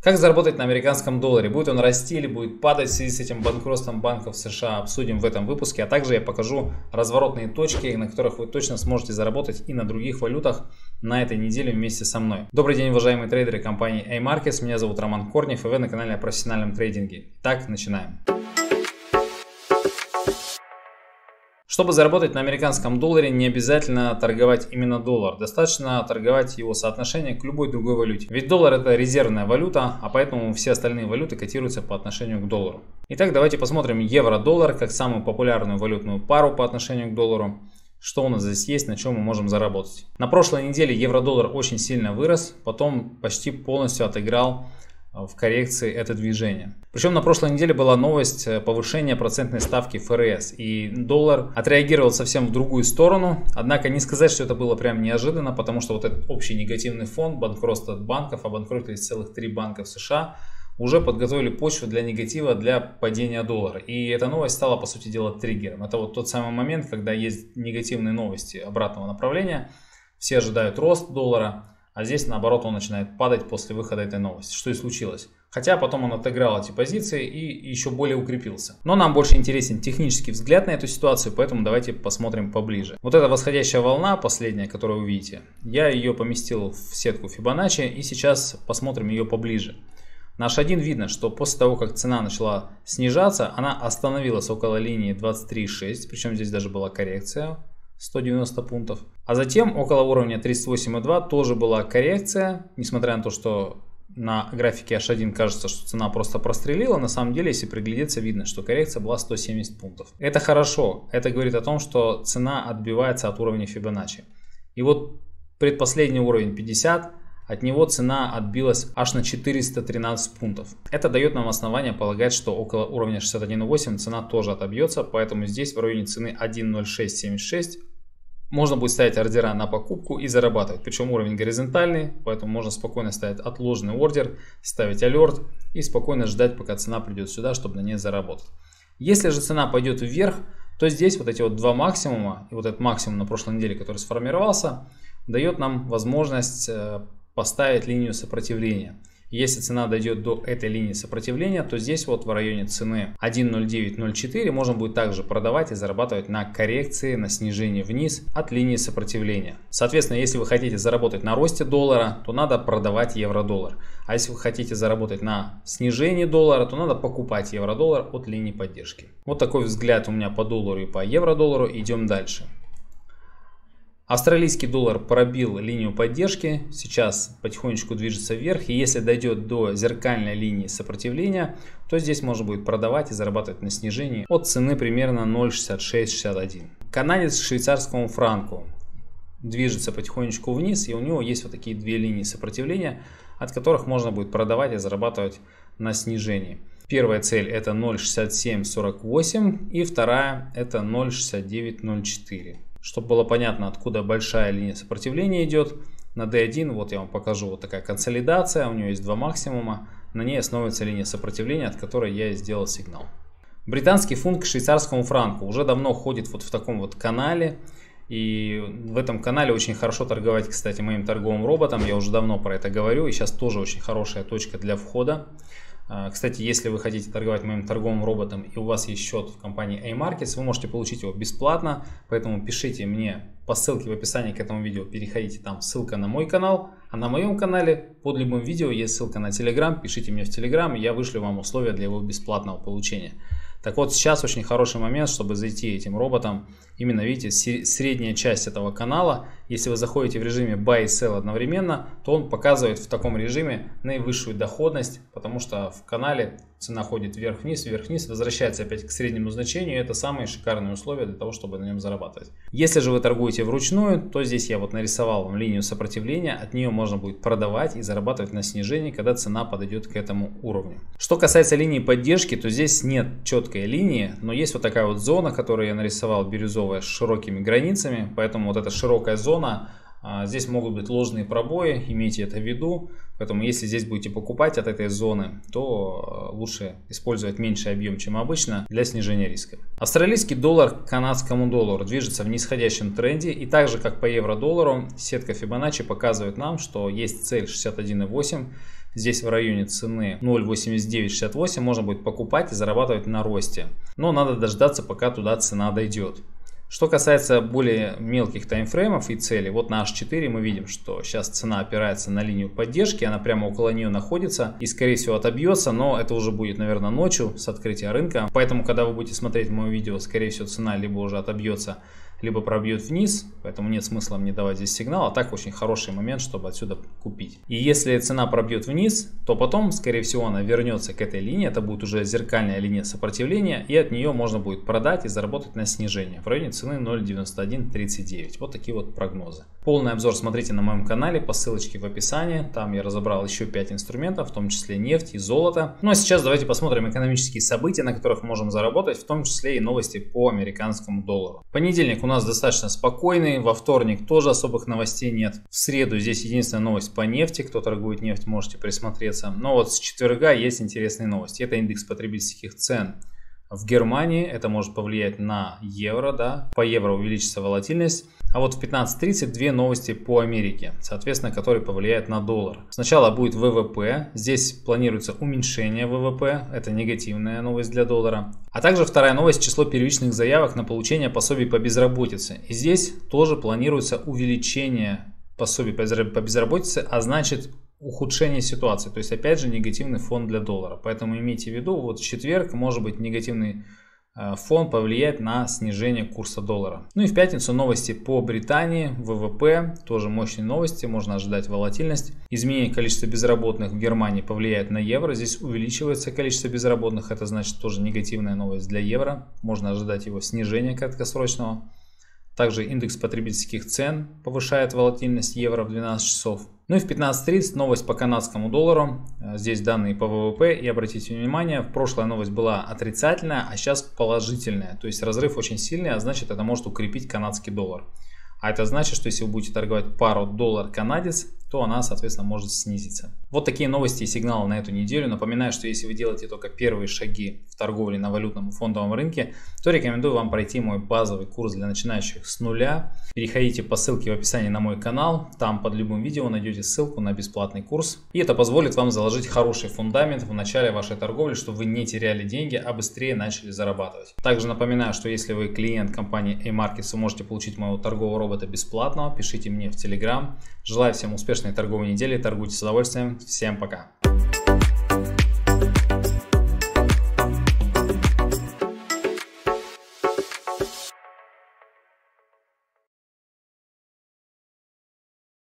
Как заработать на американском долларе? Будет он расти или будет падать в связи с этим банкротством банков США? Обсудим в этом выпуске. А также я покажу разворотные точки, на которых вы точно сможете заработать и на других валютах на этой неделе вместе со мной. Добрый день, уважаемые трейдеры компании A-Markets. Меня зовут Роман Корнев, и вы на канале о профессиональном трейдинге. Так, начинаем. Чтобы заработать на американском долларе, не обязательно торговать именно доллар. Достаточно торговать его соотношение к любой другой валюте. Ведь доллар это резервная валюта, а поэтому все остальные валюты котируются по отношению к доллару. Итак, давайте посмотрим евро-доллар как самую популярную валютную пару по отношению к доллару. Что у нас здесь есть, на чем мы можем заработать. На прошлой неделе евро-доллар очень сильно вырос, потом почти полностью отыграл в коррекции это движение. Причем на прошлой неделе была новость э, повышения процентной ставки ФРС. И доллар отреагировал совсем в другую сторону. Однако не сказать, что это было прям неожиданно, потому что вот этот общий негативный фон банкротства банков, обанкротились целых три банка в США, уже подготовили почву для негатива, для падения доллара. И эта новость стала, по сути дела, триггером. Это вот тот самый момент, когда есть негативные новости обратного направления. Все ожидают рост доллара а здесь наоборот он начинает падать после выхода этой новости, что и случилось. Хотя потом он отыграл эти позиции и еще более укрепился. Но нам больше интересен технический взгляд на эту ситуацию, поэтому давайте посмотрим поближе. Вот эта восходящая волна, последняя, которую вы видите, я ее поместил в сетку Fibonacci и сейчас посмотрим ее поближе. На H1 видно, что после того, как цена начала снижаться, она остановилась около линии 23.6, причем здесь даже была коррекция 190 пунктов. А затем около уровня 38,2 тоже была коррекция, несмотря на то, что на графике H1 кажется, что цена просто прострелила, на самом деле, если приглядеться, видно, что коррекция была 170 пунктов. Это хорошо, это говорит о том, что цена отбивается от уровня Fibonacci. И вот предпоследний уровень 50, от него цена отбилась аж на 413 пунктов. Это дает нам основание полагать, что около уровня 61.8 цена тоже отобьется, поэтому здесь в районе цены 1.0676 можно будет ставить ордера на покупку и зарабатывать. Причем уровень горизонтальный, поэтому можно спокойно ставить отложенный ордер, ставить алерт и спокойно ждать, пока цена придет сюда, чтобы на ней заработать. Если же цена пойдет вверх, то здесь вот эти вот два максимума и вот этот максимум на прошлой неделе, который сформировался, дает нам возможность э, поставить линию сопротивления. Если цена дойдет до этой линии сопротивления, то здесь вот в районе цены 1.0904 можно будет также продавать и зарабатывать на коррекции, на снижении вниз от линии сопротивления. Соответственно, если вы хотите заработать на росте доллара, то надо продавать евро-доллар. А если вы хотите заработать на снижении доллара, то надо покупать евро-доллар от линии поддержки. Вот такой взгляд у меня по доллару и по евро-доллару. Идем дальше. Австралийский доллар пробил линию поддержки, сейчас потихонечку движется вверх. И если дойдет до зеркальной линии сопротивления, то здесь можно будет продавать и зарабатывать на снижении от цены примерно 0.6661. Канадец к швейцарскому франку движется потихонечку вниз, и у него есть вот такие две линии сопротивления, от которых можно будет продавать и зарабатывать на снижении. Первая цель это 0.6748 и вторая это 0.6904. Чтобы было понятно, откуда большая линия сопротивления идет, на D1 вот я вам покажу вот такая консолидация, у нее есть два максимума, на ней основывается линия сопротивления, от которой я и сделал сигнал. Британский фунт к швейцарскому франку уже давно ходит вот в таком вот канале, и в этом канале очень хорошо торговать, кстати, моим торговым роботом, я уже давно про это говорю, и сейчас тоже очень хорошая точка для входа. А, кстати, если вы хотите торговать моим торговым роботом и у вас есть счет в компании A-Markets, вы можете получить его бесплатно, поэтому пишите мне по ссылке в описании к этому видео, переходите, там ссылка на мой канал, а на моем канале под любым видео есть ссылка на Telegram, пишите мне в Telegram, я вышлю вам условия для его бесплатного получения. Так вот, сейчас очень хороший момент, чтобы зайти этим роботом. Именно, видите, средняя часть этого канала. Если вы заходите в режиме Buy и Sell одновременно, то он показывает в таком режиме наивысшую доходность, потому что в канале цена ходит вверх-вниз, вверх-вниз, возвращается опять к среднему значению. Это самые шикарные условия для того, чтобы на нем зарабатывать. Если же вы торгуете вручную, то здесь я вот нарисовал вам линию сопротивления. От нее можно будет продавать и зарабатывать на снижении, когда цена подойдет к этому уровню. Что касается линии поддержки, то здесь нет четкой линии, но есть вот такая вот зона, которую я нарисовал бирюзовая с широкими границами. Поэтому вот эта широкая зона здесь могут быть ложные пробои, имейте это в виду. Поэтому если здесь будете покупать от этой зоны, то а, лучше использовать меньший объем, чем обычно, для снижения риска. Австралийский доллар к канадскому доллару движется в нисходящем тренде. И так же, как по евро-доллару, сетка Fibonacci показывает нам, что есть цель 61,8. здесь в районе цены 0.8968 можно будет покупать и зарабатывать на росте. Но надо дождаться, пока туда цена дойдет. Что касается более мелких таймфреймов и целей, вот на H4 мы видим, что сейчас цена опирается на линию поддержки, она прямо около нее находится и скорее всего отобьется, но это уже будет, наверное, ночью с открытия рынка. Поэтому, когда вы будете смотреть мое видео, скорее всего цена либо уже отобьется либо пробьет вниз, поэтому нет смысла мне давать здесь сигнал, а так очень хороший момент, чтобы отсюда купить. И если цена пробьет вниз, то потом, скорее всего, она вернется к этой линии, это будет уже зеркальная линия сопротивления, и от нее можно будет продать и заработать на снижение в районе цены 0.9139. Вот такие вот прогнозы. Полный обзор смотрите на моем канале по ссылочке в описании, там я разобрал еще 5 инструментов, в том числе нефть и золото. Ну а сейчас давайте посмотрим экономические события, на которых можем заработать, в том числе и новости по американскому доллару. Понедельник у нас достаточно спокойный, во вторник тоже особых новостей нет. В среду здесь единственная новость по нефти, кто торгует нефть, можете присмотреться. Но вот с четверга есть интересные новости. Это индекс потребительских цен в Германии. Это может повлиять на евро, да, по евро увеличится волатильность. А вот в 15.30 две новости по Америке, соответственно, которые повлияют на доллар. Сначала будет ВВП, здесь планируется уменьшение ВВП, это негативная новость для доллара. А также вторая новость, число первичных заявок на получение пособий по безработице. И здесь тоже планируется увеличение пособий по безработице, а значит ухудшение ситуации. То есть опять же негативный фон для доллара. Поэтому имейте в виду, вот в четверг может быть негативный Э, фон повлияет на снижение курса доллара. Ну и в пятницу новости по Британии, ВВП, тоже мощные новости, можно ожидать волатильность. Изменение количества безработных в Германии повлияет на евро, здесь увеличивается количество безработных, это значит тоже негативная новость для евро, можно ожидать его снижения краткосрочного. Также индекс потребительских цен повышает волатильность евро в 12 часов. Ну и в 15.30 новость по канадскому доллару. Э, здесь данные по ВВП. И обратите внимание, прошлая новость была отрицательная, а сейчас положительная. То есть разрыв очень сильный, а значит это может укрепить канадский доллар. А это значит, что если вы будете торговать пару доллар-канадец, то она, соответственно, может снизиться. Вот такие новости и сигналы на эту неделю. Напоминаю, что если вы делаете только первые шаги в торговле на валютном и фондовом рынке, то рекомендую вам пройти мой базовый курс для начинающих с нуля. Переходите по ссылке в описании на мой канал, там под любым видео найдете ссылку на бесплатный курс. И это позволит вам заложить хороший фундамент в начале вашей торговли, чтобы вы не теряли деньги, а быстрее начали зарабатывать. Также напоминаю, что если вы клиент компании A-Markets, вы можете получить моего торгового робота бесплатно. Пишите мне в Telegram. Желаю всем успешной торговой недели, торгуйте с удовольствием. Всем пока!